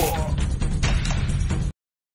哇